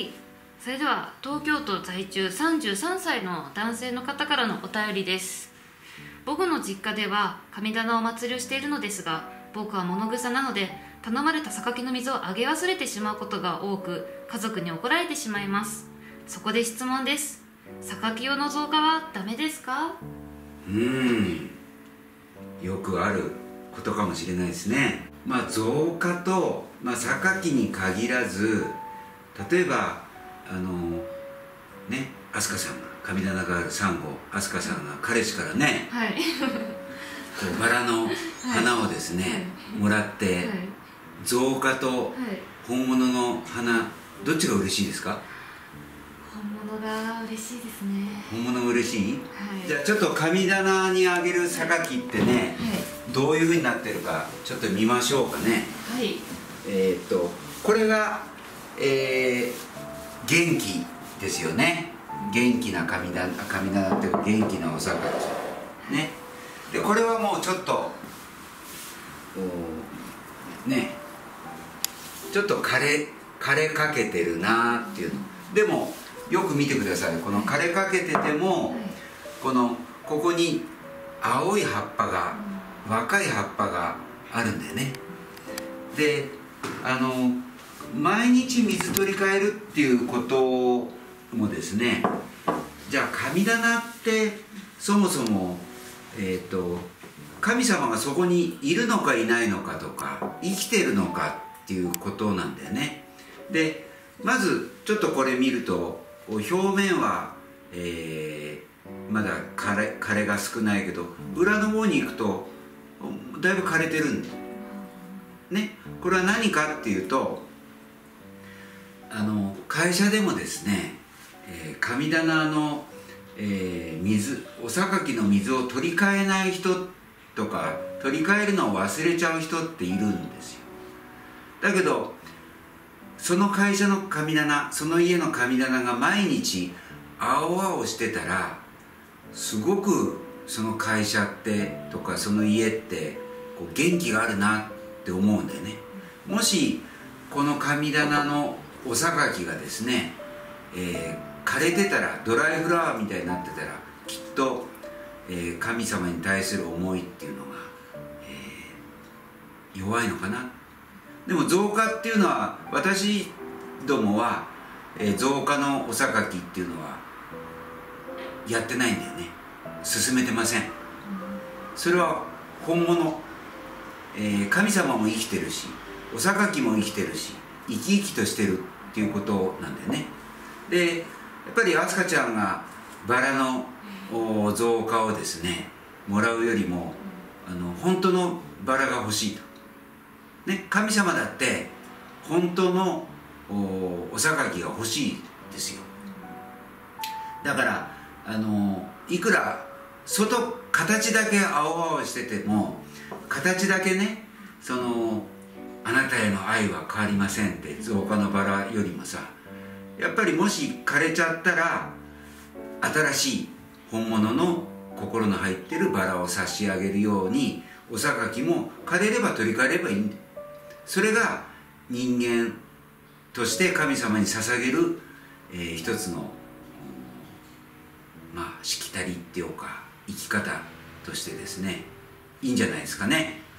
い。それでは東京都在住33歳の男性の方からのお便りです。僕の実家では神棚を祭りをしているのですが僕は物臭なので頼まれた榊の水をあげ忘れてしまうことが多く家族に怒られてしまいます。そこで質問です。榊用の増加はダメですか？うん。よくあることかもしれないですね。まあ増加と、まあ、榊に限らず例えばあのね飛鳥さんが神棚があるサンゴ飛鳥さんが彼氏からねはい。こうバラの花をですね、はい。もらって、はい。増加とはい。本物の花どっちが嬉しいですか？本物が嬉しいですね。本物が嬉しい？はい。じゃあちょっと神棚にあげる榊ってねはい。どういうふうになってるかちょっと見ましょうかね。はい。えーっとこれがえー元気ですよね。元気な神棚神棚っていう元気なお榊ね。でこれはもうちょっとね。ちょっと枯れ枯れかけてるなっていうの。でもよく見てください。この枯れかけててもこのここに青い葉っぱが若い葉っぱがあるんだよね。であの毎日水取り替えるっていうこともですねじゃあ神棚ってそもそもえっ、と神様がそこにいるのかいないのかとか生きてるのかっていうことなんだよね。でまずちょっとこれ見ると表面は、えーまだ枯れ枯れが少ないけど裏の方に行くとだいぶ枯れてるんだね。これは何かっていうとあの会社でもですね、えー神棚の、えー水お榊の水を取り替えない人とか取り替えるのを忘れちゃう人っているんですよ。だけどその会社の神棚その家の神棚が毎日青々してたらすごくその会社ってとかその家ってこう元気があるなって思うんだよね。もしこの神棚のお榊がですね、えー枯れてたらドライフラワーみたいになってたらきっと、えー神様に対する思いっていうのが、えー弱いのかな。でも増加っていうのは私どもは、え増加のお榊っていうのはやってないんだよね。進めてません。それは本物、え神様も生きてるしお榊も生きてるし生き生きとしてるっていうことなんだよね。でやっぱり飛鳥ちゃんがバラの増加をですねもらうよりもあの本当のバラが欲しいと。ね、神様だって本当のおお榊が欲しいですよ。だからあのいくら外形だけ青々してても形だけねそのあなたへの愛は変わりませんって増加のバラよりもさやっぱりもし枯れちゃったら新しい本物の心の入ってるバラを差し上げるようにお榊も枯れれば取り替えればいいんだ。よそれが人間として神様に捧げる、えー一つのうんまあしきたりっていうか生き方としてですねいいんじゃないですかね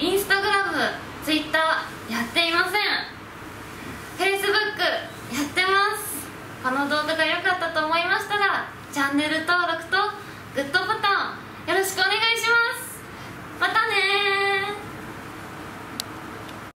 インスタグラム、ツイッターやっていません。フェイスブックやってます。この動画が良かったと思いましたら、チャンネル登録